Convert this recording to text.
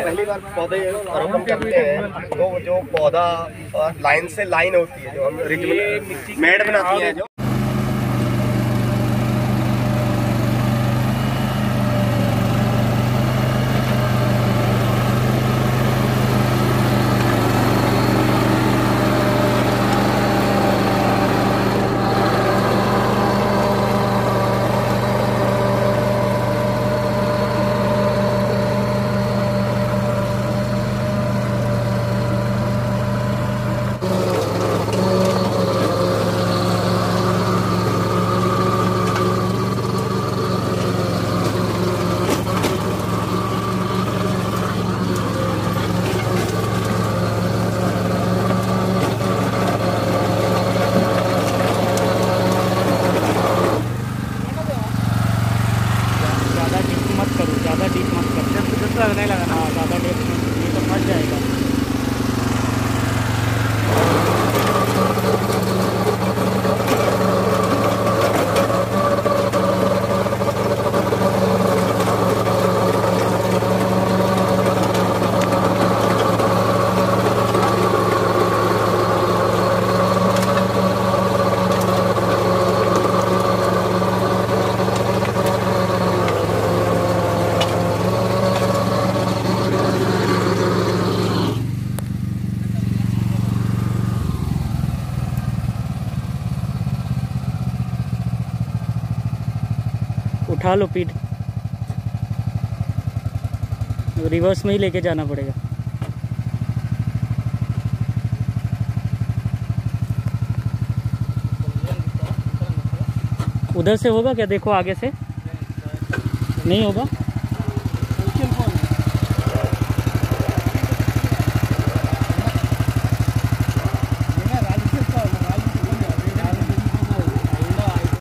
पहली करते हैं तो जो पौधा लाइन से लाइन होती है, जो हम रिज मेड बनाती है जो। करो जब जब तक नहीं लगाना हाँ ज़्यादा डीप उठा लो पीठ। रिवर्स में ही लेके जाना पड़ेगा। उधर से होगा क्या? देखो आगे से। नहीं होगा?